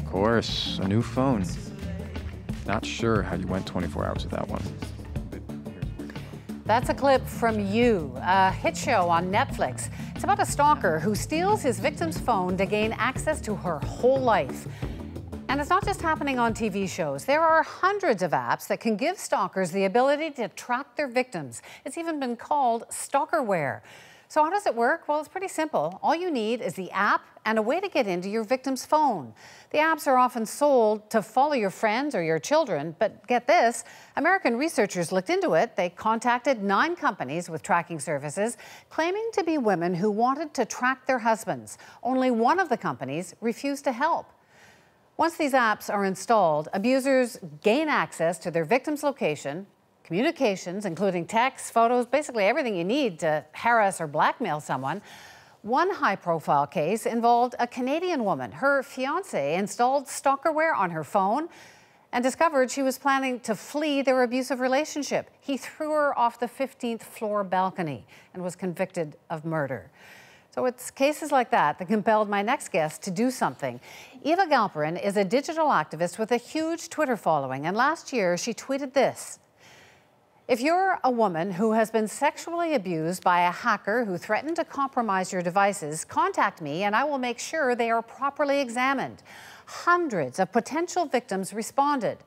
Of course, a new phone. Not sure how you went 24 hours with that one. That's a clip from You, a hit show on Netflix. It's about a stalker who steals his victim's phone to gain access to her whole life. And it's not just happening on TV shows. There are hundreds of apps that can give stalkers the ability to track their victims. It's even been called stalkerware. So how does it work? Well, it's pretty simple. All you need is the app and a way to get into your victim's phone. The apps are often sold to follow your friends or your children, but get this, American researchers looked into it. They contacted nine companies with tracking services, claiming to be women who wanted to track their husbands. Only one of the companies refused to help. Once these apps are installed, abusers gain access to their victim's location, communications, including texts, photos, basically everything you need to harass or blackmail someone. One high profile case involved a Canadian woman. Her fiance installed stalkerware on her phone and discovered she was planning to flee their abusive relationship. He threw her off the 15th floor balcony and was convicted of murder. So it's cases like that that compelled my next guest to do something. Eva Galperin is a digital activist with a huge Twitter following, and last year she tweeted this. If you're a woman who has been sexually abused by a hacker who threatened to compromise your devices, contact me and I will make sure they are properly examined. Hundreds of potential victims responded.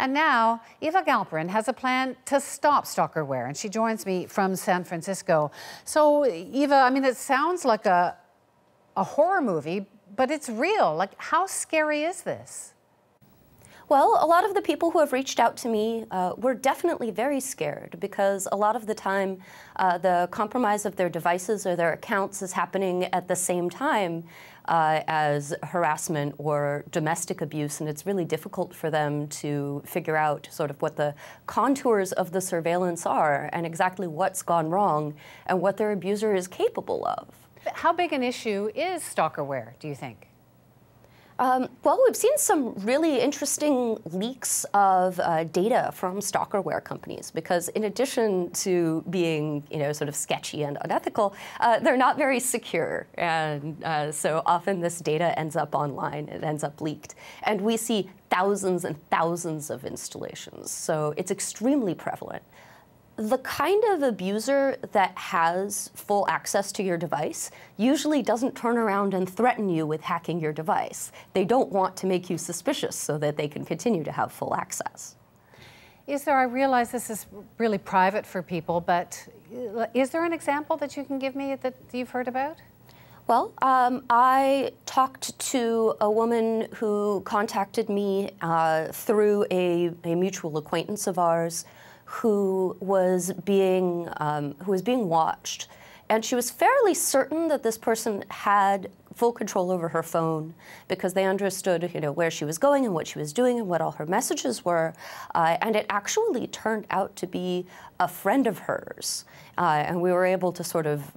And now, Eva Galperin has a plan to stop stalkerware, and she joins me from San Francisco. So, Eva, I mean, it sounds like a, a horror movie, but it's real. Like, how scary is this? Well, a lot of the people who have reached out to me uh, were definitely very scared because a lot of the time uh, the compromise of their devices or their accounts is happening at the same time uh, as harassment or domestic abuse, and it's really difficult for them to figure out sort of what the contours of the surveillance are and exactly what's gone wrong and what their abuser is capable of. How big an issue is stalkerware, do you think? Um, well, we've seen some really interesting leaks of uh, data from stalkerware companies because, in addition to being, you know, sort of sketchy and unethical, uh, they're not very secure, and uh, so often this data ends up online. It ends up leaked, and we see thousands and thousands of installations. So it's extremely prevalent the kind of abuser that has full access to your device usually doesn't turn around and threaten you with hacking your device. They don't want to make you suspicious so that they can continue to have full access. Is there, I realize this is really private for people, but uh, is there an example that you can give me that you've heard about? Well, um, I talked to a woman who contacted me uh, through a, a mutual acquaintance of ours who was being um, who was being watched, and she was fairly certain that this person had full control over her phone because they understood, you know, where she was going and what she was doing and what all her messages were. Uh, and it actually turned out to be a friend of hers, uh, and we were able to sort of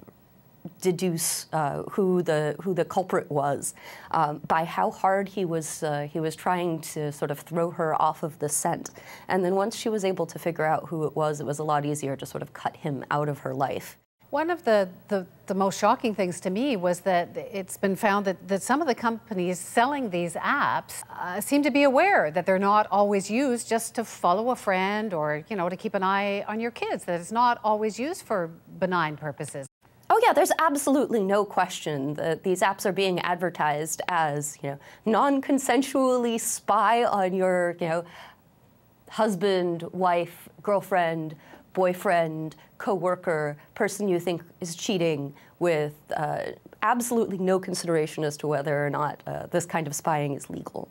deduce uh, who the who the culprit was um, by how hard he was uh, he was trying to sort of throw her off of the scent. And then once she was able to figure out who it was, it was a lot easier to sort of cut him out of her life. One of the, the, the, most shocking things to me was that it's been found that, that some of the companies selling these apps uh, seem to be aware that they're not always used just to follow a friend or, you know, to keep an eye on your kids, that it's not always used for benign purposes. Oh yeah, there's absolutely no question that these apps are being advertised as, you know, non-consensually spy on your, you know, husband, wife, girlfriend, boyfriend, coworker, person you think is cheating with uh, absolutely no consideration as to whether or not uh, this kind of spying is legal.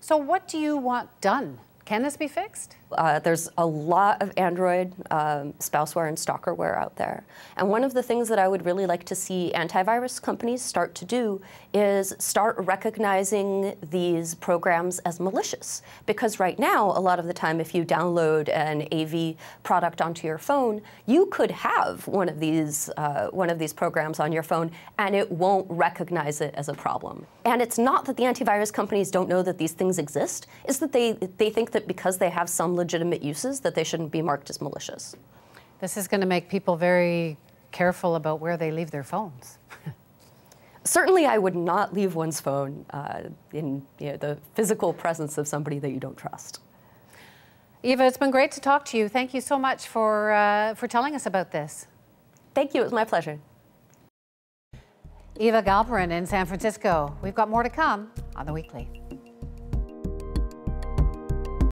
So what do you want done? Can this be fixed? Uh, there's a lot of Android um, spouseware and stalkerware out there. And one of the things that I would really like to see antivirus companies start to do is start recognizing these programs as malicious. Because right now, a lot of the time, if you download an AV product onto your phone, you could have one of these, uh, one of these programs on your phone and it won't recognize it as a problem. And it's not that the antivirus companies don't know that these things exist, it's that they, they think that because they have some legitimate uses that they shouldn't be marked as malicious. This is going to make people very careful about where they leave their phones. certainly I would not leave one's phone uh, in you know, the physical presence of somebody that you don't trust. Eva, it's been great to talk to you. Thank you so much for, uh, for telling us about this. Thank you. It was my pleasure. Eva Galperin in San Francisco. We've got more to come on The Weekly.